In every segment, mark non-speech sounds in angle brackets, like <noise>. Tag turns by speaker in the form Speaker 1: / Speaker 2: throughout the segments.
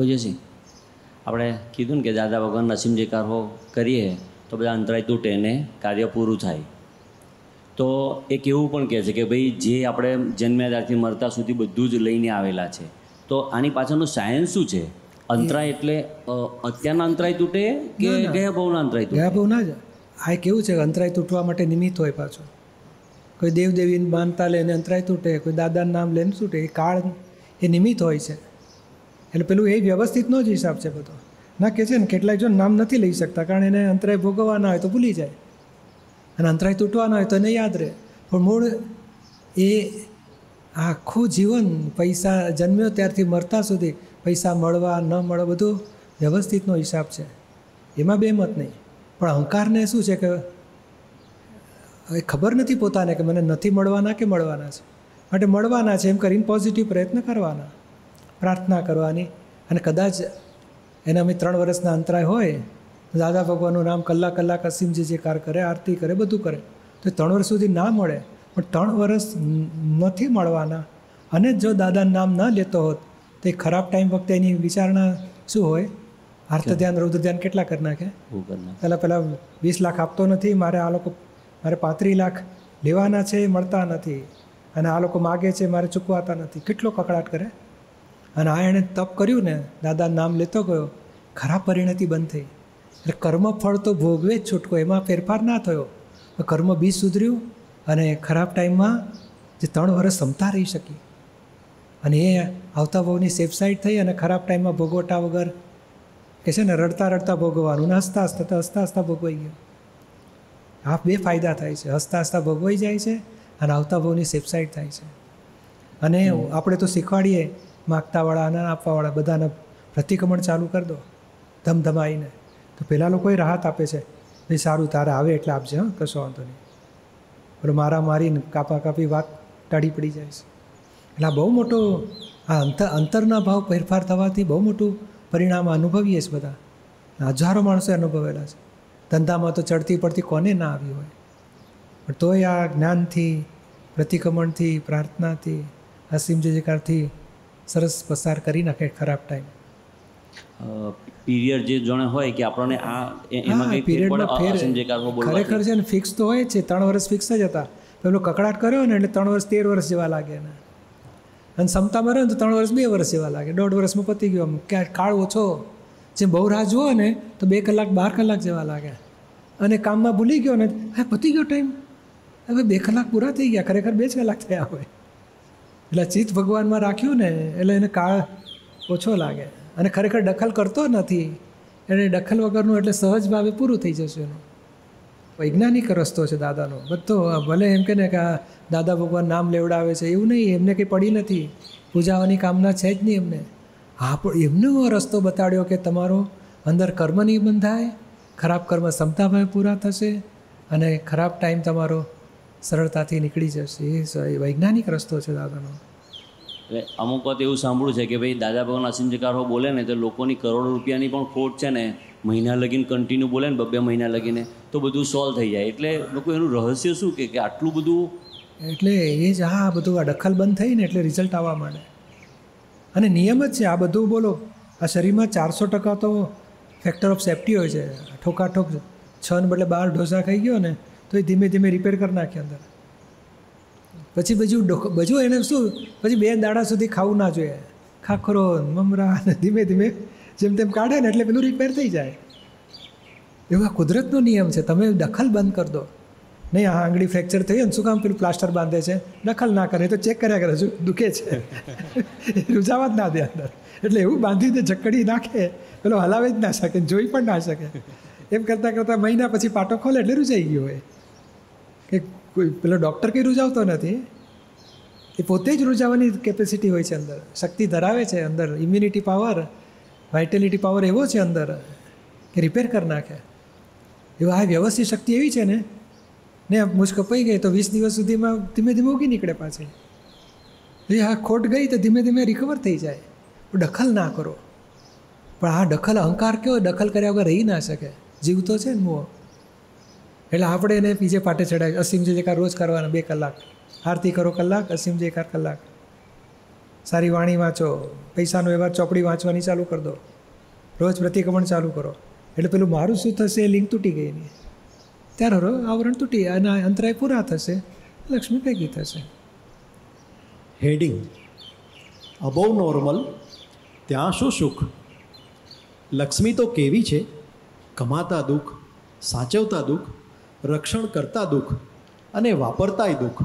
Speaker 1: પૂજ્યસિંહ આપણે કીધું ને કે દાદા ભગવાન નસીમજી કારો કરીએ તો બધા અંતરાય તૂટે ને કાર્ય પૂરું થાય. તો એક એવું પણ કહે છે કે ભાઈ જે આપણે જન્મ્યા ત્યારથી મરતા સુધી બધું જ લઈને આવેલા છે. તો આની પાછળનું સાયન્સ શું છે? અંતરાય એટલે અત્યારના અંતરાય તૂટે કે. ગયા બહુના અંતરાય તૂટે?
Speaker 2: ગયા ભાવના જ. આ કેવું છે અંતરાય તૂટવા માટે નિમિત્ત હોય પાછું. કોઈ દેવદેવીને માનતા લે અંતરાય તૂટે કોઈ દાદાનું નામ લઈને તૂટે એ કાળ એ નિમિત્ત હોય છે. એટલે પેલું એ વ્યવસ્થિતનો જ હિસાબ છે બધો. ના કે છે ને, કેટલાય જો નામ નથી લઈ શકતા, કારણ એને અંતરાય ભોગવવાના હોય તો ભૂલી જાય. અને અંતરાય તૂટવાના હોય તો એને યાદ રહે. પણ મૂળ એ આખું જીવન પૈસા જન્મ્યો ત્યારથી મરતા સુધી પૈસા મળવા, ન મળવા બધું વ્યવસ્થિતનો હિસાબ છે. એમાં બે મત નહીં. પણ અહંકારને શું છે કે હવે ખબર નથી પોતાને કે મને નથી મળવાના કે મળવાના છે. માટે મળવાના છે એમ કરીને પોઝિટિવ પ્રયત્ન કરવાના. પ્રાર્થના કરવાની અને કદાચ એના અમે ત્રણ વર્ષના અંતરાય હોય દાદા ભગવાનનું નામ કલાક કલાક અસીમજી જે કાર કરે આરતી કરે બધું કરે તો એ ત્રણ વર્ષ સુધી ના મળે. પણ ત્રણ વર્ષ નથી મળવાના. અને જો દાદાનું નામ ન લેતો હોત તો એ ખરાબ ટાઈમ વખતે એની વિચારણા શું હોય? આર્થ ધ્યાન રૌદ્ર ધ્યાન કેટલા કરી નાખે? પહેલાં પહેલાં વીસ લાખ આપતો નથી મારે આ લોકો મારે પાંત્રીસ લાખ લેવાના છે એ મળતા નથી. અને આ લોકો માગે છે મારે ચૂકવાતા નથી. કેટલો કકડાટ કરે? અને આ એણે તપ કર્યું ને દાદા નામ લેતો ગયો. ખરાબ પરિણતિ બંધ થઈ. એટલે કર્મ ફળ તો ભોગવે જ છૂટકો એમાં ફેરફાર ના થયો. કર્મ બીજ સુધર્યું અને ખરાબ ટાઈમમાં જે ત્રણ વર્ષ ક્ષમતા રહી શકી. અને એ આવતા ભાવની સેફ સાઈડ થઈ અને ખરાબ ટાઈમમાં ભોગવટા વગર કે છે ને રડતા રડતા ભોગવવાનું ને હસતા હસતા તો હસતા હસતા ભોગવાઈ ગયો. આ બે ફાયદા થાય છે. હસતા હસતા ભોગવાઈ જાય છે અને આવતા ભાવની સેફ સાઈડ થાય છે. અને આપણે તો શીખવાડીએ માગતાવાળા અને આપવાવાળા બધાને પ્રતિક્રમણ ચાલુ કરી દો, ધમધમાઈને. તો પહેલાં લોકોએ રાહત આપે છે. ભાઈ સારું, તારે આવે એટલે આપજે, હા, કશો વાંધો નહીં. પણ મારા મારીને કાપા કાપી વાત ટાળી પડી જાય છે. એટલે આ બહુ મોટો, આ અંતર, અંતરના ભાવ ફેરફાર થવાથી બહુ મોટું પરિણામ અનુભવીએ છીએ બધા. હજારો માણસો અનુભવેલા છે. ધંધામાં તો ચડતી પડતી કોને ના આવી હોય? પણ તોય આ જ્ઞાનથી, પ્રતિક્રમણથી, પ્રાર્થનાથી, અસીમ જયકારથી સરસ પસાર કરી નાખે ખરાબ ટાઈમ
Speaker 1: પીરિયડ જે જણે હોય કે આપણને આ એમાં
Speaker 2: પીરિયડમાં ફેર ખરેખર છે ને ફિક્સ તો હોય છે ત્રણ વર્ષ ફિક્સ જ હતા. પેલો કકડાટ કર્યો ને એટલે ત્રણ વર્ષ તેર વર્ષ જેવા લાગે ને અને ક્ષમતામાં રહ્યો ને તો ત્રણ વર્ષ બે વર્ષ જેવા લાગે. દોઢ વર્ષમાં પતી ગયો આમ. કે કાળ ઓછો. જે બહુ રાહ જુઓ ને તો બે કલાક બાર કલાક જેવા લાગે. અને કામમાં ભૂલી ગયો ને હા પતી ગયો ટાઈમ હવે બે કલાક પૂરા થઈ ગયા. ખરેખર બે જ કલાક થયા હોય. એટલે ચિત્ત ભગવાનમાં રાખ્યું ને, એટલે એને કાળ ઓછો લાગે. અને ખરેખર દખલ કરતો નથી. એને દખલ વગરનું એટલે સહજ ભાવે પૂરું થઈ જશે એનું. વૈજ્ઞાનિક રસ્તો છે દાદાનો. બધો ભલે એમ કે ને કે આ દાદા ભગવાન નામ લેવડાવે છે, એવું નહીં, એમને કંઈ પડી નથી. પૂજાવાની કામના છે જ નહીં એમને. હા, પણ એમનો રસ્તો બતાડ્યો કે તમારો અંદર કર્મ નહીં બંધાય ખરાબ કર્મ ક્ષમતાભાવે પૂરા થશે, અને ખરાબ ટાઈમ તમારો સરળતાથી નીકળી જશે. એ એ વૈજ્ઞાનિક રસ્તો છે દાદાનો.
Speaker 1: એટલે અમુક વખત એવું સાંભળ્યું છે કે ભાઈ દાદા ભગવાન અસીમ બોલે ને તો લોકોની કરોડો રૂપિયાની પણ ખોટ છે ને મહિના લગીને કન્ટિન્યુ બોલે ને બબ્બે મહિના લગીને તો બધું સોલ્વ થઈ જાય. એટલે લોકો એનું રહસ્ય શું કે કે આટલું બધું
Speaker 2: એટલે એ જ હા બધું આ દખલ બંધ થઈ ને એટલે રિઝલ્ટ આવવા માંડે. અને નિયમ જ છે આ બધું બોલો. આ શરીરમાં ચારસો ટકા તો ફેક્ટર ઓફ સેફ્ટી હોય છે. ઠોકાઠોક છ ને બદલે બાર ઢોસા ખાઈ ગયો ને તો એ ધીમે ધીમે રિપેર કરી નાખે અંદર. પછી બીજું બધું એને શું, પછી બે દાડા સુધી ખાવું ના જોઈએ. ખાખરો, મમરા ધીમે ધીમે જેમ તેમ કાઢે ને એટલે પેલું રિપેર થઈ જાય. એવો કુદરતનો નિયમ છે. તમે દખલ બંધ કરી દો. નહીં, આ આંગળી ફ્રેક્ચર થઈ ને, શું કામ પેલું પ્લાસ્ટર બાંધે છે? દખલ ના કરે, તો ચેક કર્યા કરે શું દુખે છે. રૂજાવા જ ના દે અંદર. એટલે એવું બાંધીને જકડી નાખે. પેલો હલાવે જ ના શકે જોઈ પણ ના શકે. એમ કરતાં કરતાં મહિના પછી પાટો ખોલે એટલે રૂજાઈ ગયો હોય. કે કોઈ પેલો ડૉક્ટર કંઈ રૂજાવતો નથી? એ પોતે જ રૂજાવાની કેપેસિટી હોય છે અંદર. શક્તિ ધરાવે છે અંદર. ઇમ્યુનિટી પાવર વાઇટેલિટી પાવર એવો છે અંદર કે રિપેર કરી નાખે. એવો આ વ્યવસ્થિત શક્તિ એવી છે ને? ને મૂછ કપાઈ ગઈ તો વીસ દિવસ સુધીમાં ધીમે ધીમે ઉગી નીકળે પાછી. એ આ ખોટ ગઈ તો ધીમે ધીમે રિકવર થઈ જાય. દખલ ના કરો. પણ આ દખલ અહંકાર કયો દખલ કર્યા વગર રહી ના શકે? જીવતો છે ને મોહ એટલે આપણે એને બીજે પાટે ચડાવી અસીમ જે કાર રોજ કરવાના બે કલાક. આરતી કરો કલાક, અસીમ જે કાર કલાક. સારી વાણી વાંચો. પૈસાનો વ્યવહાર ચોપડી વાંચવાની ચાલુ કરી દો. રોજ પ્રતિક્રમણ ચાલુ કરો. એટલે પેલું મારું શું થશે એ લિંક તૂટી ગઈ એની. ત્યારે આવરણ તૂટી અને અંતરાય પૂરા થશે. લક્ષ્મી ભેગી થશે.
Speaker 3: હેડિંગ અબોવ નોર્મલ ત્યાં શું સુખ? લક્ષ્મી તો કેવી છે? કમાતા દુઃખ, સાચવતા દુઃખ રક્ષણ કરતા દુઃખ અને વાપરતાય દુઃખ.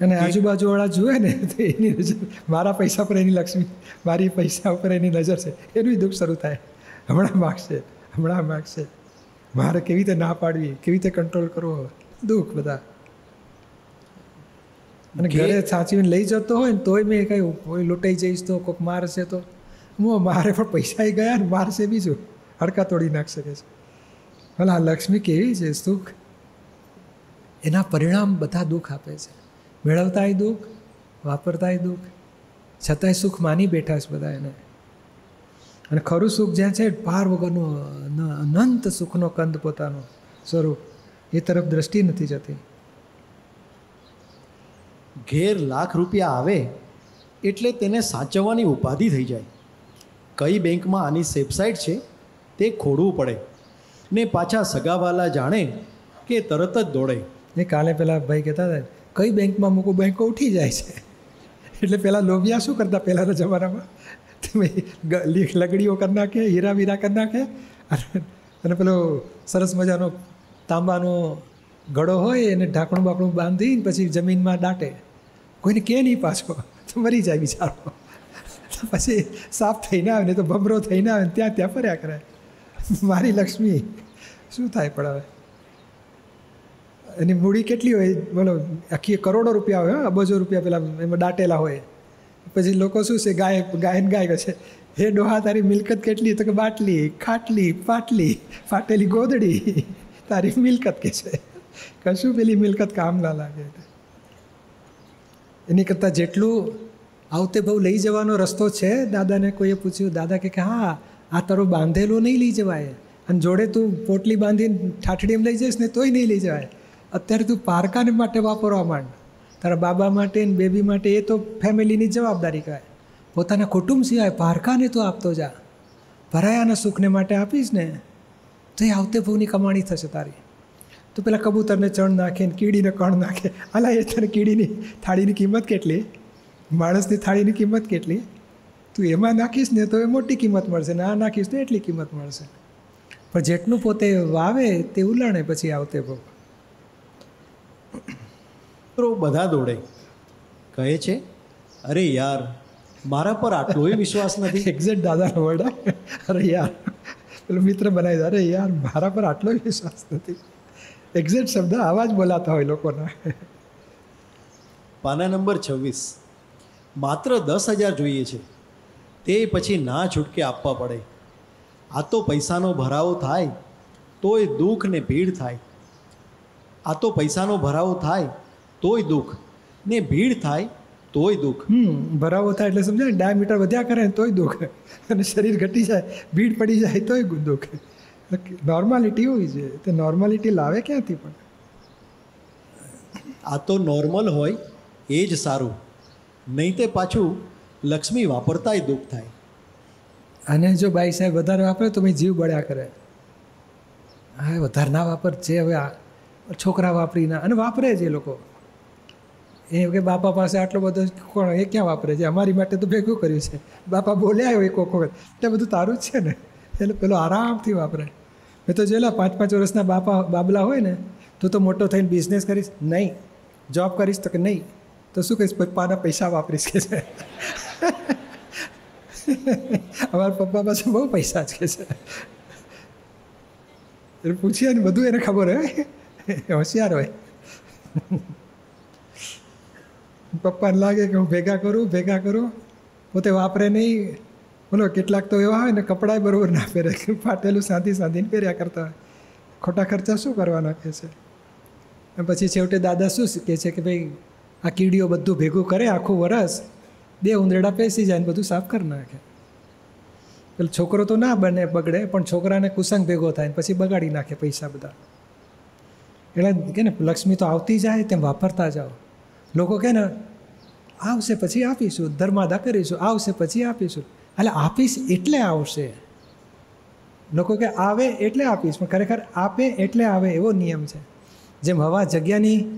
Speaker 2: અને આજુબાજુવાળા જુએ ને તો એની નજર મારા પૈસા પર એની લક્ષ્મી મારી પૈસા ઉપર એની નજર છે. એનું દુઃખ શરૂ થાય. હમણાં માગશે હમણાં માગશે. મારે કેવી રીતે ના પાડવી? કેવી રીતે કંટ્રોલ કરવો? દુઃખ બધા. અને ઘરે સાચવીને લઈ જતો હોય ને તોય મેં કહ્યું કોઈ લૂંટાઈ જઈશ તો કોઈક મારશે તો. હું મારે પણ પૈસા ગયા ને મારશે બીજું. હડકા તોડી નાખશે કે છે. ભલા આ લક્ષ્મી કેવી છે? સુખ. એના પરિણામ બધા દુઃખ આપે છે. મેળવતાય દુઃખ, વાપરતાય દુઃખ, છતાંય સુખ માની બેઠા છે બધા એને. અને ખરું સુખ જ્યાં છે, પાર વગરનું અનંત સુખનો કંદ પોતાનો સ્વરૂપ એ તરફ દ્રષ્ટિ નથી જતી.
Speaker 3: ઘેર લાખ રૂપિયા આવે એટલે તેને સાચવવાની ઉપાધિ થઈ જાય. કઈ બેંકમાં આની સેફસાઇટ છે તે ખોડવું પડે ને પાછા સગાવાલા જાણે કે તરત જ દોડે.
Speaker 2: એ કાલે પેલા ભાઈ કહેતા હતા, કઈ બેંકમાં મૂકું? બેંકો ઉઠી જાય છે. એટલે પેલા લોભિયા શું કરતા પહેલાંના જમાનામાં? તમે લીખ લગડીઓ કરી નાખે, હીરા વીરા કરી નાખે, અને- પેલો સરસ મજાનો તાંબાનો ઘડો હોય એને ઢાંકણું બાકણું બાંધીને પછી જમીનમાં દાટે. કોઈને કે નહીં પાછો, તો મરી જાય બિચારો. પછી સાફ થઈને આવે ને તો ભમરો થઈને આવે ત્યાં ત્યાં ફર્યા કરે. મારી લક્ષ્મી, શું થાય પણ હવે? એની મૂડી કેટલી હોય? બોલો, આખી કરોડો રૂપિયા હોય અબજો રૂપિયા પેલા એમાં દાટેલા હોય. પછી લોકો શું છે, ગાય ગાય ને ગાય છે, હે ડોહા, તારી મિલકત કેટલી? તો કે, બાટલી, ખાટલી, પાટલી, ફાટેલી ગોદડી. તારી મિલકત કે છે. કશું પેલી મિલકત કામ ના લાગે. એની કરતાં જેટલું આવતે બહુ લઈ જવાનો રસ્તો છે, દાદાને કોઈએ પૂછ્યું, દાદા કે કે હા, આ તારો બાંધેલો નહીં લઈ જવાય. અને જોડે તું પોટલી બાંધીને ઠાઠડીમાં લઈ જઈશ ને તોય નહીં લઈ જવાય. અત્યારે તું પારકાને માટે વાપરવા માંડ. તારા બાબા માટે ને બેબી માટે એ તો ફેમિલીની જવાબદારી કહેવાય. પોતાના કુટુંબ સિવાય પારકાને તો આપતો જા. ભરાયાના સુખને માટે આપીશ ને, તો એ આવતે ભવની કમાણી થશે તારી. તો પેલા કબૂતરને ચણ નાખે ને કીડીને કણ નાખે. અલા, એ તને કીડીની થાળીની કિંમત કેટલી? માણસની થાળીની કિંમત કેટલી? તું એમાં નાખીશ ને તો એ મોટી કિંમત મળશે ને આ નાખીશ ને એટલી કિંમત મળશે. પણ જેટલું પોતે વાવે તે ઉલાણે પછી આવતે ભોગ
Speaker 3: મિત્રો બધા દોડે. કહે છે અરે યાર મારા પર આટલોય વિશ્વાસ નથી. <laughs>
Speaker 2: એક્ઝેક્ટ દાદા વર્ડ અરે યાર પેલો મિત્ર બનાવી દે અરે યાર મારા પર આટલો વિશ્વાસ નથી. એક્ઝેક્ટ શબ્દ આવા જ બોલાતા હોય લોકોના.
Speaker 3: પાના નંબર છવ્વીસ. માત્ર દસ હજાર જોઈએ છે. તે પછી ના છૂટકે આપવા પડે. આ તો પૈસાનો ભરાવો થાય તોય દુઃખ ને ભીડ થાય. આ તો પૈસાનો ભરાવો થાય તોય દુઃખ. ને ભીડ થાય તોય દુઃખ.
Speaker 2: હમ ભરાવો થાય એટલે સમજાય ડાયામીટર વધ્યા કરે તોય દુઃખ. અને શરીર ઘટી જાય ભીડ પડી જાય તોય દુઃખ. નોર્માલિટી હોય છે તે નોર્માલિટી લાવે ક્યાંથી પણ?
Speaker 3: આ તો નોર્મલ હોય એ જ સારું. નહીં તે પાછું લક્ષ્મી વાપરતાય દુઃખ થાય.
Speaker 2: અને જો બાઈ સાહેબ વધારે વાપરે તો મેં જીવ બળ્યા કરે. હા વધારે ના વાપર છે હવે આ છોકરા વાપરીના અને વાપરે છે એ લોકો. એ કે બાપા પાસે આટલો બધો કોણ? એ ક્યાં વાપરે છે? અમારી માટે તો ભેગું કર્યું છે. બાપા બોલ્યા હોય કોક વખત એટલે બધું તારું જ છે ને? એટલે પેલો આરામથી વાપરે. મેં તો જોયેલા પાંચ પાંચ વર્ષના બાપા, બાબલા હોય ને, તું તો મોટો થઈને બિઝનેસ કરીશ. નહીં. જોબ કરીશ તો કે નહીં. તો શું કહીશ? પપ્પાના પૈસા વાપરીશ કે છે? <laughs> અમારા પપ્પા પાસે બહુ પૈસા જ કે છે. એટલે પૂછીએ ને બધું એને ખબર હોય. <laughs> હોશિયાર હોય. પપ્પાને લાગે કે હું ભેગા કરું ભેગા કરું. પોતે વાપરે નહીં. બોલો, કેટલાક તો એવા હોય ને, કપડાય બરોબર ના પહેરે. ફાટેલું સાંધી સાંધીને પહેર્યા કરતા હોય. ખોટા ખર્ચા શું કરવાના કહે છે? અને પછી છેવટે દાદા શું કહે છે કે ભાઈ, આ કીડીઓ બધું ભેગું કરે આખું વરસ. બે ઉંદરડા પેસી જાય ને બધું સાફ કરી નાખે. પેલો છોકરો તો ના બને બગડે, પણ છોકરાને કુસંગ ભેગો થાય ને પછી બગાડી નાખે પૈસા બધા. એટલે કે ને, લક્ષ્મી તો આવતી જાય તેમ વાપરતા જાઓ. લોકો કે ને, આવશે પછી આપીશું, ધર્માદા કરીશું, આવશે પછી આપીશું. એટલે આપીશ એટલે આવશે. લોકો કે, આવે એટલે આપીશ. પણ ખરેખર આપે એટલે આવે એવો નિયમ છે. જેમ હવા જગ્યાની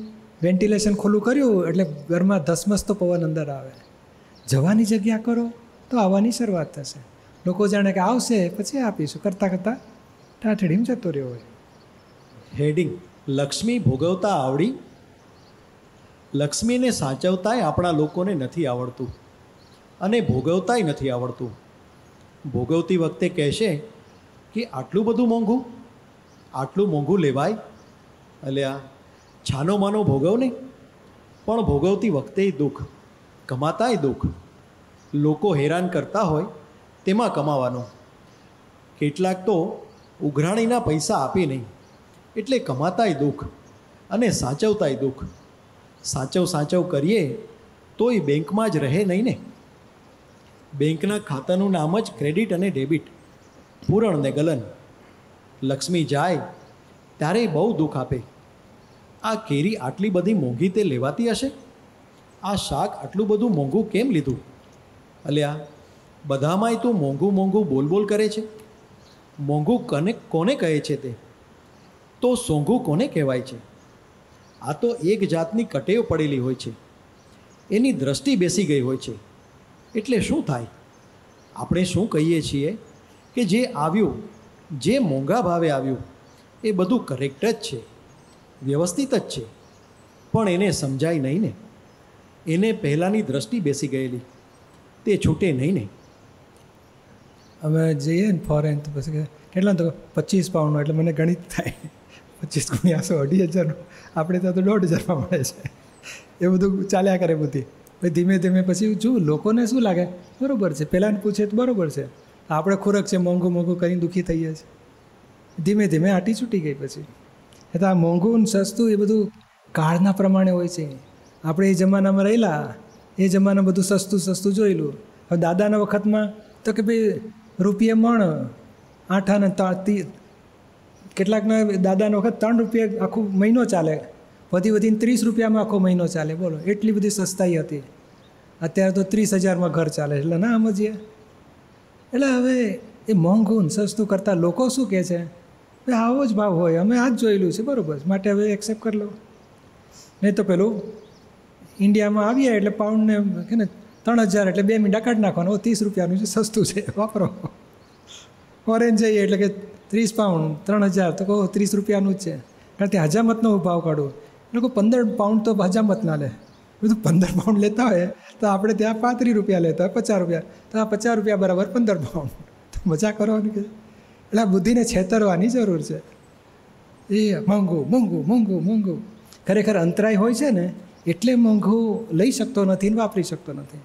Speaker 2: વેન્ટિલેશન ખુલ્લું કર્યું એટલે ઘરમાં ધસમસતો પવન અંદર આવે. જવાની જગ્યા કરો તો આવવાની શરૂઆત થશે. લોકો જાણે કે આવશે, પછી આપીશું. કરતાં કરતાં ટાઠડીમાં જતો રહ્યો હોય.
Speaker 3: હેડિંગ લક્ષ્મી ભોગવતા આવડી, લક્ષ્મીને સાચવતાય આપણા લોકોને નથી આવડતું અને ભોગવતાય નથી આવડતું. ભોગવતી વખતે કહેશે કે આટલું બધું મોંઘું, આટલું મોંઘું લેવાય. અલ્યા, છાનો માનો ભોગવને પણ ભોગવતી વખતે દુઃખ, કમાતાય દુઃખ. લોકો હેરાન કરતા હોય તેમાં કમાવાનું. કેટલાક તો ઉઘરાણીના પૈસા આપી નહીં. એટલે કમાતાય દુઃખ અને સાચવતાય દુઃખ. સાચવ સાચવ કરીએ તોય બેંકમાં જ રહે નહીં ને. બેંકના ખાતાનું નામ જ ક્રેડિટ અને ડેબિટ. પૂરણ ને ગલન. લક્ષ્મી જાય ત્યારે બહુ દુઃખ આપે. આ કેરી આટલી બધી મોંઘી તે લેવાતી હશે? આ શાક આટલું બધું મોંઘું કેમ લીધું? અલ્યા, બધામાંય તું મોંઘું મોંઘું બોલ બોલ કરે છે. મોંઘું કને, કોને કહે છે તે? તો સોંઘું કોને કહેવાય છે? આ તો એક જાતની કટેવ પડેલી હોય છે. એની દ્રષ્ટિ બેસી ગઈ હોય છે. એટલે શું થાય? આપણે શું કહીએ છીએ કે જે આવ્યું, જે મોંઘા ભાવે આવ્યું, એ બધું કરેક્ટ જ છે. વ્યવસ્થિત જ છે. પણ એને સમજાય નહીં ને. એને પહેલાંની દ્રષ્ટિ બેસી ગયેલી. તે છૂટે નહીં ને.
Speaker 2: હવે જઈએ ને ફોરેન તો પછી કેટલા તો પચીસ પાઉન્ડનો, એટલે મને ગણિત થાય. પચીસ ગુણ્યા સો, અઢી હજારનું. આપણે ત્યાં તો દોઢ હજારમાં મળે છે. એ બધું ચાલ્યા કરે બધી પછી ધીમે ધીમે પછી જો લોકોને શું લાગે? બરાબર છે. પહેલાંને પૂછે તો બરોબર છે. આપણે ખોરાક છે, મોંઘું મોંઘું કરીને દુઃખી થઈએ છીએ ધીમે ધીમે આટી છૂટી ગઈ પછી. એટલે આ મોંઘું સસ્તું એ બધું કાળના પ્રમાણે હોય છે. આપણે એ જમાનામાં રહેલા, એ જમાનામાં બધું સસ્તું સસ્તું જોયેલું હવે દાદાના વખતમાં તો કે ભાઈ રૂપિયે મણ, આઠ અને તી કેટલાકના દાદાનો વખત ત્રણ રૂપિયા આખો મહિનો ચાલે. વધી વધીને ત્રીસ રૂપિયામાં આખો મહિનો ચાલે. બોલો, એટલી બધી સસ્તાઈ હતી. અત્યારે તો ત્રીસ હજારમાં ઘર ચાલે એટલે ના સમજીએ. એટલે હવે એ મોંઘું સસ્તું કરતાં લોકો શું કહે છે? ભાઈ, આવો જ ભાવ હોય. અમે આ જ જોયેલું છે. બરાબર. માટે હવે એક્સેપ્ટ કરી લો. નહીં તો પેલું ઇન્ડિયામાં આવીએ એટલે પાઉન્ડને કે ને ત્રણ હજાર એટલે બે મિનિટ કાઢી નાખવાનું. ત્રીસ રૂપિયાનું છે, સસ્તું છે. વાપરો. ફોરેન જઈએ એટલે કે ત્રીસ પાઉન્ડ, ત્રણ હજાર, તો કહો ત્રીસ રૂપિયાનું જ છે. કારણ કે હજામતનો ભાવ કાઢું. એ લોકો પંદર પાઉન્ડ તો હજામત ના લે. બધું પંદર પાઉન્ડ લેતા હોય તો આપણે ત્યાં પાંત્રીસ રૂપિયા લેતા હોય, પચાસ રૂપિયા. તો આ પચાસ રૂપિયા બરાબર પંદર પાઉન્ડ. તો મજા કરવાની કે. એટલે આ બુદ્ધિને છેતરવાની જરૂર છે. એ મોંઘું મોંઘું મોંઘું મોંઘું. ખરેખર અંતરાય હોય છે ને, એટલે મોંઘું લઈ શકતો નથી ને વાપરી શકતો નથી.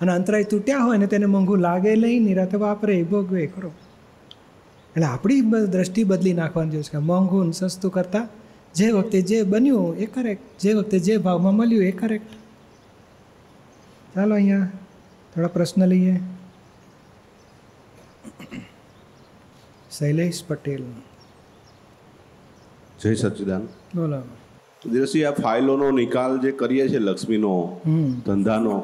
Speaker 2: અને અંતરાય તૂટ્યા હોય ને તેને મોંઘું લાગે નહીં, નિરાતે વાપરે, ભોગવે, ખરો. એટલે આપણી દ્રષ્ટિ બદલી નાખવાની જોઈએ છે કે મોંઘું ને સસ્તું કરતાં જે વખતે જે બન્યું એ કરેક્ટ જે વખતે જે ભાવમાં મળ્યું એ કરેક્ટ ચાલો અહીંયા થોડા પ્રશ્ન લઈએ. શૈલેષ પટેલ.
Speaker 4: જય સચિદાન.
Speaker 2: બોલો.
Speaker 4: દિવસી આ ફાઇલોનો નિકાલ જે કરીએ છીએ લક્ષ્મીનો ધંધાનો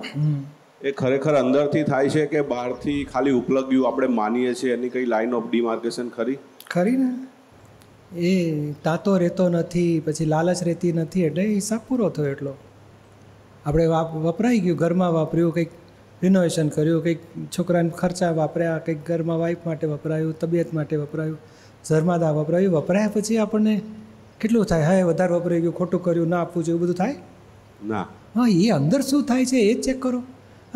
Speaker 4: એ ખરેખર અંદરથી થાય છે કે બહારથી ખાલી ઉપલબ્ધિઓ આપણે માનીએ છીએ? એની કઈ લાઈન ઓફ ડિમાર્કેશન ખરી?
Speaker 2: ખરી ને. એ તાતો રહેતો નથી પછી લાલચ રહેતી નથી એટલે હિસાબ પૂરો થયો એટલો. આપણે વાપ વપરાઈ ગયું ઘરમાં વાપર્યું કંઈક રિનોવેશન કર્યું કંઈક છોકરાને ખર્ચા વાપર્યા કંઈક ઘરમાં વાઈફ માટે વપરાયું તબિયત માટે વપરાયું ધર્માદા વપરાયું વપરાયા પછી આપણને કેટલું થાય? હા વધારે વપરાઈ ગયું ખોટું કર્યું ના આપવું જોઈએ બધું થાય?
Speaker 4: ના.
Speaker 2: હા એ અંદર શું થાય છે એ જ ચેક કરો.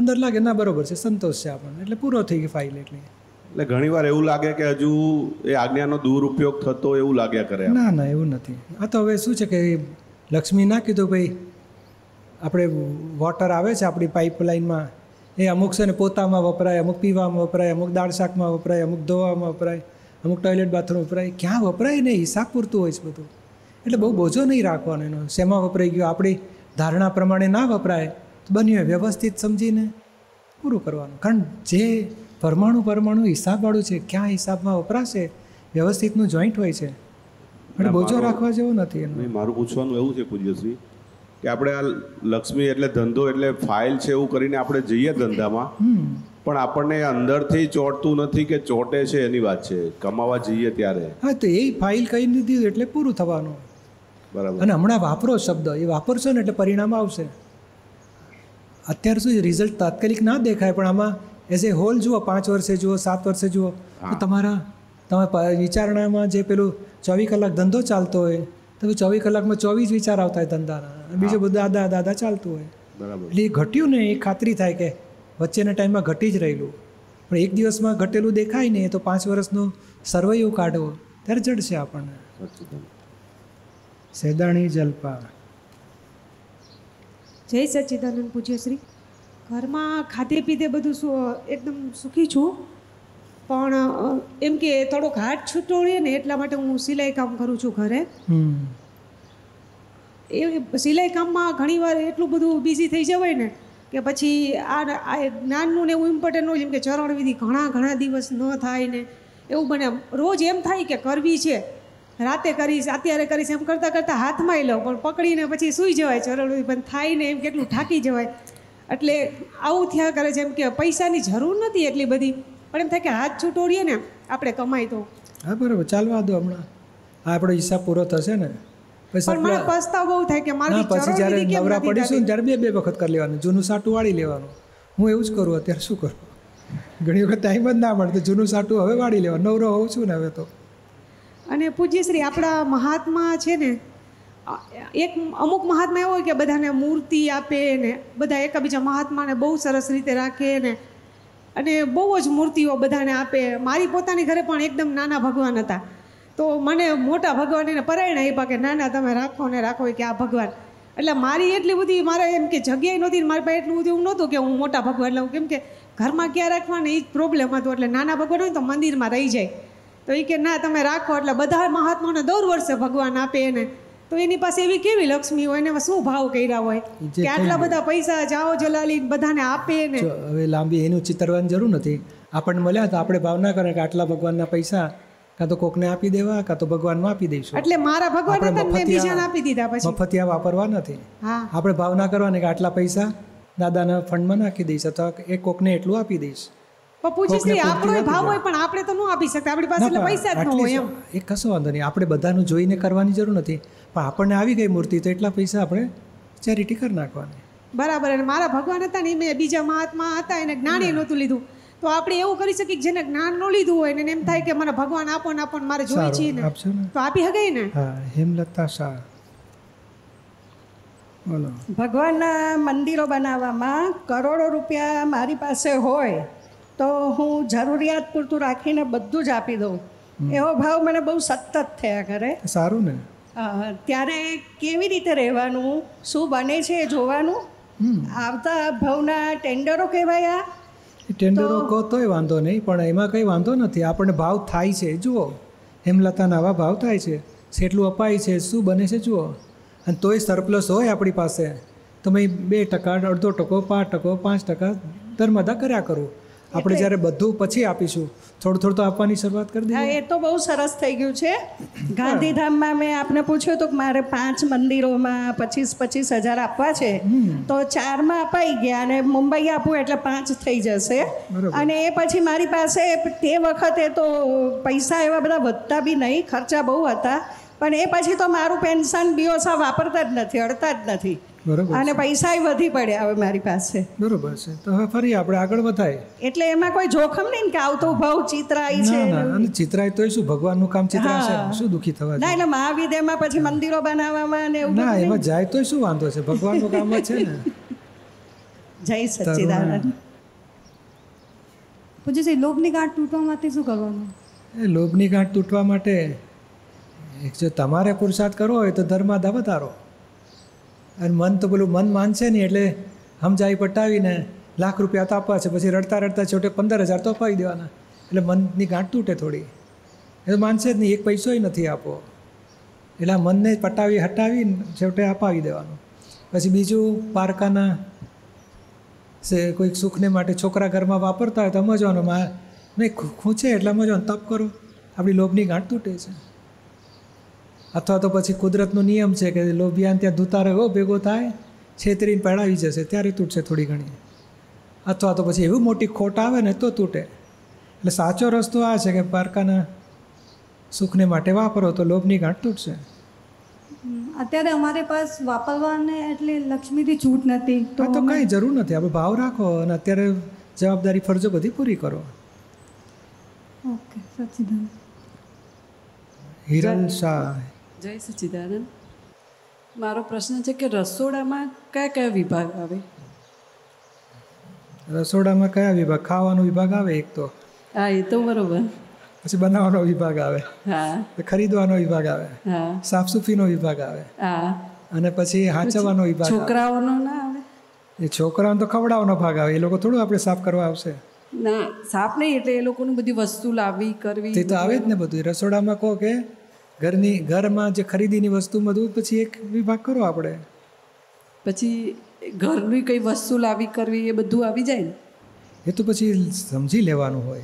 Speaker 2: અંદર લાગે ના બરોબર છે સંતોષ છે આપણને. એટલે પૂરો થઈ ગઈ ફાઇલ એટલી.
Speaker 4: એટલે ઘણીવાર એવું લાગે કે હજુ એ આજ્ઞાનો દુરુપયોગ થતો એવું લાગ્યા કરે
Speaker 2: ના ના એવું નથી. આ તો હવે શું છે કે લક્ષ્મી ના કીધું ભાઈ આપણે વોટર આવે છે આપણી પાઇપલાઇનમાં એ અમુક છે ને પોતામાં વપરાય અમુક પીવામાં વપરાય અમુક દાળ શાકમાં વપરાય અમુક ધોવામાં વપરાય અમુક ટોયલેટ બાથરૂમ વપરાય. ક્યાં વપરાય ને હિસાબ પૂરતું હોય છે બધું. એટલે બહુ બોજો નહીં રાખવાનો એનો. શેમાં વપરાઈ ગયો? આપણી ધારણા પ્રમાણે ના વપરાય. બન્યું વ્યવસ્થિત સમજીને પૂરું કરવાનું. કારણ જે પરમાણુ પરમાણુ હિસાબવાળું છે ક્યાં હિસાબમાં વપરાશે વ્યવસ્થિતનું જોઈન્ટ હોય છે એટલે બોજો રાખવા જેવો નથી એનો.
Speaker 4: મારું પૂછવાનું એવું છે પૂજ્યશ્રી કે આપણે આ લક્ષ્મી એટલે ધંધો એટલે ફાઇલ છે એવું કરીને આપણે જઈએ ધંધામાં પણ આપણને અંદરથી ચોંટતું નથી કે ચોંટે છે એની વાત છે કમાવા જઈએ ત્યારે.
Speaker 2: હા તો એ ફાઇલ કહી દીધી એટલે પૂરું થવાનું.
Speaker 4: બરાબર.
Speaker 2: અને હમણાં વાપરો શબ્દ એ વાપરશો ને એટલે પરિણામ આવશે. અત્યાર સુધી રિઝલ્ટ તાત્કાલિક ના દેખાય પણ આમાં એઝ એ હોલ જુઓ પાંચ વર્ષે જુઓ સાત વર્ષે જુઓ તો તમારા તમારા વિચારણામાં જે પેલું ચોવીસ કલાક ધંધો ચાલતો હોય તો ચોવીસ કલાકમાં ચોવીસ વિચાર આવતા હોય ધંધાના બીજું બધું દાદા દાદા ચાલતું હોય.
Speaker 4: બરાબર.
Speaker 2: એટલે એ ઘટ્યું ને એ ખાતરી થાય કે વચ્ચેના ટાઈમમાં ઘટી જ રહેલું. પણ એક દિવસમાં ઘટેલું દેખાય ને તો પાંચ વર્ષનું સર્વૈયું કાઢવો ત્યારે જડશે આપણને. સેદાણી જલપા
Speaker 5: જય સચ્ચિદાનંદ પૂજ્યશ્રી ઘરમાં ખાધે પીધે બધું સુ- એકદમ સુખી છું. પણ એમ કે થોડોક હાથ છૂટો રહે ને એટલા માટે હું સિલાઈ કામ કરું છું ઘરે. એ સિલાઈ કામમાં ઘણીવાર એટલું બધું બિઝી થઈ જવાય ને કે પછી આ આ જ્ઞાનનું ને એવું ઇમ્પોર્ટન્ટ હોય જેમ કે ચરણ વિધિ ઘણા ઘણા દિવસ ન થાય ને એવું બને. રોજ એમ થાય કે કરવી છે. રાતે કરીશ અત્યારે કરીશ એમ કરતાં કરતાં હાથમાંય લઉં પણ પકડીને પછી સૂઈ જવાય ચરડું પણ થાય ને એમ કેટલું થાકી જવાય. એટલે આવું થયા કરે છે એમ કે પૈસાની જરૂર નથી એટલી બધી. પણ એમ થાય કે હાથ છૂટોડીએ ને આપણે કમાઈ તો.
Speaker 2: હા બરાબર ચાલવા દો હમણાં. હા આપણો હિસાબ પૂરો થશે ને.
Speaker 5: પણ મને પસ્તાવ બહુ થાય કે મારી
Speaker 2: પછી જ્યારે નવરા પડીશું ત્યારે બે બે વખત કરી લેવાનું જૂનું સાટું વાળી લેવાનું. હું એવું જ કરું અત્યારે શું કરું? ઘણી વખત ટાઈમ જ ના મળે જૂનું સાટું હવે વાળી લેવાનું. નવરો હોઉં છું ને હવે તો.
Speaker 5: અને પૂજ્યશ્રી આપણા મહાત્મા છે ને એક અમુક મહાત્મા એવો હોય કે બધાને મૂર્તિ આપે ને, બધા એકબીજા મહાત્માને બહુ સરસ રીતે રાખે ને, અને બહુ જ મૂર્તિઓ બધાને આપે. મારી પોતાની ઘરે પણ એકદમ નાના ભગવાન હતા. તો મને મોટા ભગવાન એને પરાયણ આપ્યા કે નાના, તમે રાખો ને રાખો કે આ ભગવાન. એટલે મારી એટલી બધી, મારે એમ કે જગ્યાએ નહોતી મારી પાસે એટલું બધું એવું નહોતું કે હું મોટા ભગવાન લઉં કેમ કે ઘરમાં ક્યાં રાખવાને એ જ પ્રોબ્લેમ હતો. એટલે નાના ભગવાન હોય તો મંદિરમાં રહી જાય. તો એ કે ના તમે રાખો. એટલે બધા મહાત્માઓને દર વર્ષે ભગવાન આપે એને. તો એની પાસે એવી કેવી લક્ષ્મી હોય? એને શું ભાવ કર્યા હોય? કે આટલા બધા પૈસા જાઓ જલાલી બધાને આપે ને
Speaker 2: હવે લાંબી એનું ચિતરવાની જરૂર નથી. આપણને મળ્યા તો આપણે ભાવના કરે કે આટલા ભગવાનના પૈસા કાં તો કોકને આપી દેવા કાં તો ભગવાનમાં આપી દઈશું.
Speaker 5: એટલે મારા ભગવાન બીજાને આપી દીધા પછી.
Speaker 2: મફતિયા વાપરવા નથી. આપણે ભાવના કરવાની કે આટલા પૈસા દાદાના ફંડમાં નાખી દઈશ અથવા એ કોકને એટલું આપી દઈશ.
Speaker 5: પૂછીશ્રી આપણો ભાવ હોય પણ આપણે તો ન આપી શકતા. આપણી પાસે એટલે પૈસા જ ન હોય એમ.
Speaker 2: એ કશો વાંધો નહીં. આપણે બધાનું જોઈને કરવાની જરૂર નથી. પણ આપણને આવી ગઈ મૂર્તિ તો એટલા પૈસા આપણે ચેરિટી કરી નાખવાની.
Speaker 5: બરાબર અને મારા ભગવાન હતા ને મેં બીજા મહાત્મા હતા એને જ્ઞાન એ નહોતું લીધું. તો આપણે એવું કરી શકીએ કે જેને જ્ઞાન ન લીધું હોય ને એમ થાય કે મને ભગવાન આપો ને આપો મારે જોઈએ છીએ ને. તો આપી શકાય ને?
Speaker 2: હા હેમલતા શાહ. બોલો.
Speaker 6: ભગવાનના મંદિરો બનાવવામાં કરોડો રૂપિયા મારી પાસે હોય. તો હું જરૂરિયાત પૂરતું રાખીને બધું જ આપી દઉં. એવો ભાવ મને બહુ સતત થયા કરે.
Speaker 2: સારું ને.
Speaker 6: ત્યારે કેવી રીતે રહેવાનું? શું બને છે એ જોવાનું? આવતા ભાવના ટેન્ડરો કહેવાયા
Speaker 2: ટેન્ડરો કહો તોય વાંધો નહીં પણ એમાં કંઈ વાંધો નથી. આપણને ભાવ થાય છે જુઓ. હેમલતાના આવા ભાવ થાય છે. સેટલું અપાય છે શું બને છે જુઓ. અને તોય સરપ્લસ હોય આપણી પાસે. તમે બે ટકા અડધો ટકો પાંચ ટકો પાંચ ટકા ધર્મદા કર્યા કરું. આપણે જ્યારે બધું પછી આપીશું થોડું થોડું તો આપવાની શરૂઆત કરી
Speaker 6: હા એ તો બહુ સરસ થઈ ગયું છે. ગાંધીધામમાં મેં આપને પૂછ્યું હતું કે મારે પાંચ મંદિરોમાં પચીસ પચીસ હજાર આપવા છે. તો ચારમાં અપાઈ ગયા અને મુંબઈ આપું એટલે પાંચ થઈ જશે. અને એ પછી મારી પાસે તે વખતે તો પૈસા એવા બધા વધતા બી નહીં ખર્ચા બહુ હતા. પણ એ પછી તો મારું પેન્શન બીઓસા વાપરતા જ નથી અડતા જ નથી.
Speaker 2: બરોબર
Speaker 6: અને પૈસા વધી પડ્યા હવે મારી પાસે.
Speaker 2: બરોબર છે. તો હવે ફરી આપણે આગળ વધાય
Speaker 6: એટલે એમાં કોઈ જોખમ નહીં કે આવતો ભાવ ચિત્રાય છે
Speaker 2: ના ના અને ચિત્રાય તોય શું ભગવાનનું કામ ચિત્રાશે. શું દુખી થવા
Speaker 6: ના એટલે મહાવિદ્યામાં પછી મંદિરો બનાવવામાં ને એવું
Speaker 2: ના એમાં જાય તોય શું વાંધો છે? ભગવાનનું કામ જ છે ને. <laughs>
Speaker 6: જય સચ્ચિદાનંદ.
Speaker 7: પૂજ્ય છે લોભની ગાંઠ તૂટવા માટે શું કરવાનું?
Speaker 2: એ લોભની ગાંઠ તૂટવા માટે એક જો તમારે પુરુષાર્થ કરવો હોય તો ધર્માદા વધારો અને મન તો પેલું મન માનશે નહીં એટલે સમજાવી પટાવીને લાખ રૂપિયા તો આપવા છે. પછી રડતા રડતા છોટે પંદર હજાર તો અપાવી દેવાના. એટલે મનની ગાંઠ તૂટે થોડી. એ તો માનશે જ નહીં. એક પૈસોય નથી આપવો. એટલે આ મનને પટાવી હટાવી છેવટે અપાવી દેવાનું. પછી બીજું પારકાના છે કોઈક સુખને માટે છોકરા ઘરમાં વાપરતા હોય તો સમજવાનું, મા નહીં ખૂંચે એટલે સમજવાનું. તપ કરો. આપણી લોભની ગાંઠ તૂટે છે. અથવા તો પછી કુદરતનો નિયમ છે કે લોભિયાન ત્યાં ધૂતા રહ્યો ભેગો થાય છેતરીને પડાવી જશે ત્યારે તૂટશે થોડી ઘણી. અથવા તો પછી એવી મોટી ખોટ આવે ને તો તૂટે. એટલે સાચો રસ્તો આ છે કે પારકાના સુખને માટે વાપરો તો લોભની ગાંઠ તૂટશે.
Speaker 7: અત્યારે અમારી પાસે વાપરવાને એટલે લક્ષ્મીથી છૂટ નથી
Speaker 2: તો
Speaker 7: તો
Speaker 2: કાંઈ જરૂર નથી. આપણે ભાવ રાખો અને અત્યારે જવાબદારી ફરજો બધી પૂરી કરો.
Speaker 7: ઓકે સચિદાન
Speaker 2: હિરલ શાહ
Speaker 8: જય સચિદાનંદ. મારો પ્રશ્ન છે કે રસોડામાં કયા કયા વિભાગ આવે?
Speaker 2: રસોડામાં કયા વિભાગ? ખાવાનો વિભાગ આવે એક તો?
Speaker 8: હા એ તો બરોબર.
Speaker 2: પછી બનાવવાનો વિભાગ આવે.
Speaker 8: હા.
Speaker 2: ખરીદવાનો વિભાગ આવે.
Speaker 8: હા.
Speaker 2: સાફસૂફીનો વિભાગ આવે.
Speaker 8: હા.
Speaker 2: અને પછી હાચવવાનો વિભાગ
Speaker 8: છોકરાઓનો ના આવે?
Speaker 2: એ છોકરાઓને તો ખવડાવવાનો ભાગ આવે. એ લોકો થોડું આપણે સાફ કરવા આવશે.
Speaker 8: ના સાફ નહીં એટલે એ લોકોનું બધી વસ્તુ લાવવી કરવી
Speaker 2: તે તો આવે જ ને બધું. રસોડામાં કહો કે ઘરની ઘરમાં જે ખરીદીની વસ્તુ બધું પછી એક વિભાગ કરો આપણે.
Speaker 8: પછી ઘરની કઈ વસ્તુ લાવી કરવી એ બધું આવી જાય ને?
Speaker 2: એ તો પછી સમજી લેવાનું હોય.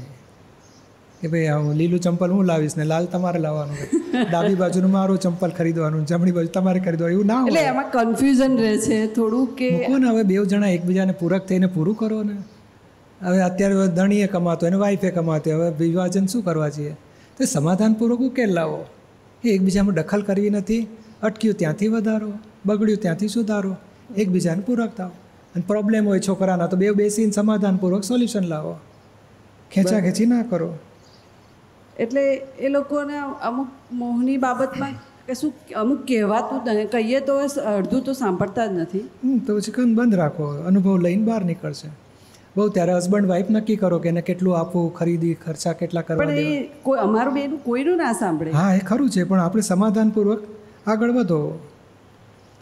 Speaker 2: કે ભાઈ હું લીલું ચંપલ હું લાવીશ ને લાલ તમારે લાવવાનું <laughs> ડાબી બાજુનું મારું ચંપલ ખરીદવાનું જમણી બાજુ તમારે ખરીદવાનું એવું ના
Speaker 8: એટલે એમાં કન્ફ્યુઝન રહે છે થોડું કે
Speaker 2: કોણ ને હવે બે જણા એકબીજાને પૂરક થઈને પૂરું કરો ને. હવે અત્યારે ધણીએ કમાતો અને વાઈફે કમાતો હવે વિભાજન શું કરવા છીએ? તો સમાધાનપૂર્વક ઉકેલ લાવો. એ એકબીજામાં દખલ કરવી નથી અટક્યું ત્યાંથી વધારો બગડ્યું ત્યાંથી સુધારો એકબીજાને પૂરક થાવ અને પ્રોબ્લેમ હોય છોકરાના તો બે બેસીને સમાધાનપૂર્વક સોલ્યુશન લાવો. ખેંચા ખેંચી ના કરો.
Speaker 8: એટલે એ લોકોને અમુક મોહની બાબતમાં કે શું અમુક કહેવાતું જ કહીએ તો અડધું તો સાંભળતા જ નથી.
Speaker 2: તો પછી કંદ બંધ રાખો. અનુભવ લઈને બહાર નીકળશે. બહુ ત્યારે હસબન્ડ વાઈફ નક્કી કરો કે એને કેટલું આપવું ખરીદી ખર્ચા કેટલા કરવા
Speaker 8: પણ એ કોઈ અમારું બેનું કોઈનું ના સાંભળે.
Speaker 2: હા એ ખરું છે પણ આપણે સમાધાનપૂર્વક આગળ વધો.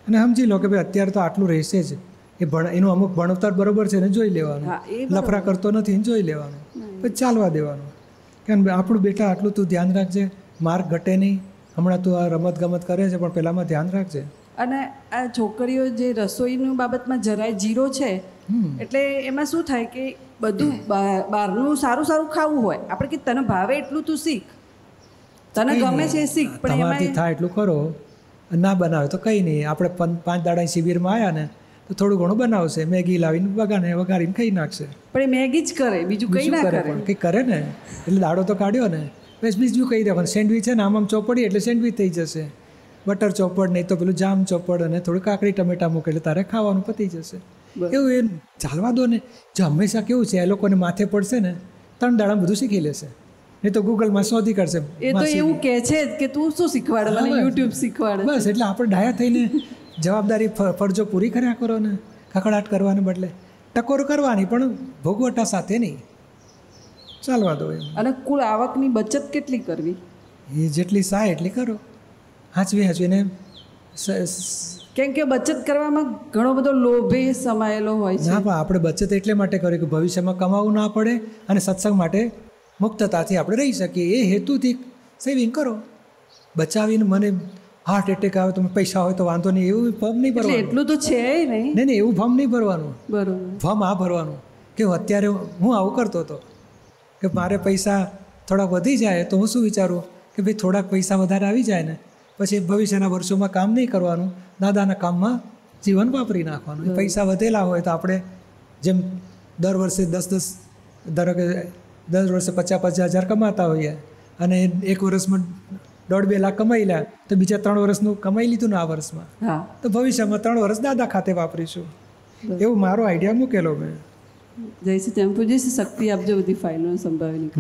Speaker 2: અને સમજી લો કે ભાઈ અત્યારે તો આટલું રહેશે જ. એ ભણ એનું અમુક ભણતર બરોબર છે ને જોઈ લેવાનું. લફરા કરતો નથી ને જોઈ લેવાનું. પછી ચાલવા દેવાનું. કેમ કે આપણું બેટા આટલું તું ધ્યાન રાખજે માર્ક ઘટે નહીં. હમણાં તું આ રમત ગમત કરે છે પણ પહેલાંમાં ધ્યાન રાખજે.
Speaker 8: અને આ છોકરીઓ જે રસોઈની બાબતમાં જરાય જીરો છે એટલે એમાં શું થાય કે બધું બહારનું સારું સારું ખાવું હોય. આપણે કે તને ભાવે એટલું તું શીખ. તને ગમે છે શીખ પણ એમાંથી
Speaker 2: થાય એટલું કરો ના બનાવે તો કંઈ નહીં. આપણે પાંચ દાડા શિબિરમાં આવ્યા ને તો થોડું ઘણું બનાવશે. મેગી લાવીને વગાને વગાડીને ખાઈ નાખશે.
Speaker 8: પણ એ મેગી જ કરે બીજું કંઈ ના
Speaker 2: કરે
Speaker 8: કંઈ
Speaker 2: પણ કરે ને? એટલે દાડો તો કાઢ્યો ને. બસ બીજું કહી દેવાનું સેન્ડવિચ છે ને આમ આમ ચોપડી એટલે સેન્ડવિચ થઈ જશે. બટર ચોપડ નહીં તો પેલું જામ ચોપડ અને થોડું કાકડી ટમેટા મૂકે એટલે તારે ખાવાનું પતી જશે. એવું એ ચાલવા દો ને. જો હંમેશા કેવું છે એ લોકોને માથે પડશે ને ત્રણ દાડા બધું શીખી લેશે. નહીં તો ગૂગલમાં શોધી કરશે
Speaker 8: એ તો એવું કહે છે કે તું શું શીખવાડે મને યુટ્યુબ શીખવાડે
Speaker 2: બસ એટલે આપણે ડાયા થઈને જવાબદારી ફરજો પૂરી કર્યા કરો ને. ખખડાટ કરવાને બદલે. ટકોર કરવાની પણ ભોગવટા સાથે નહીં. ચાલવા દો એમ.
Speaker 8: અને કુલ આવકની બચત કેટલી કરવી?
Speaker 2: એ જેટલી સહાય એટલી કરો. હાંચવી હાચવીને
Speaker 8: કેમ કે બચત કરવામાં ઘણો બધો લોભે સમાયેલો હોય છે.
Speaker 2: ના પણ આપણે બચત એટલે માટે કરીએ કે ભવિષ્યમાં કમાવું ના પડે અને સત્સંગ માટે મુક્તતાથી આપણે રહી શકીએ. એ હેતુથી સેવિંગ કરો. બચાવીને મને હાર્ટ એટેક આવે તો પૈસા હોય તો વાંધો નહીં. એવું ફોર્મ નહીં ભરવાનું.
Speaker 8: એટલું તો છે નહીં.
Speaker 2: નહીં નહીં એવું ફોર્મ નહીં ભરવાનું.
Speaker 8: બરોબર.
Speaker 2: ફોર્મ આ ભરવાનું કે અત્યારે હું આવું કરતો હતો કે મારે પૈસા થોડાક વધી જાય તો હું શું વિચારું? કે ભાઈ થોડાક પૈસા વધારે આવી જાય ને પછી ભવિષ્યના વર્ષોમાં કામ નહીં કરવાનું દાદાના કામમાં જીવન વાપરી નાખવાનું. પૈસા વધેલા હોય તો આપણે જેમ દર વર્ષે દસ દસ ધારો કે દર વર્ષે પચાસ પચાસ હજાર કમાતા હોઈએ અને એક વર્ષમાં દોઢ બે લાખ કમાઈ લે તો બીજા ત્રણ વર્ષનું કમાઈ લીધું ને આ વર્ષમાં. તો ભવિષ્યમાં ત્રણ વર્ષ દાદા ખાતે વાપરીશું. એવું મારો આઈડિયા મૂકેલો મેં.
Speaker 8: જય શ્રી તેમ પૂજી શક્તિ આપજો બધી ફાઇલો સંભાળવાની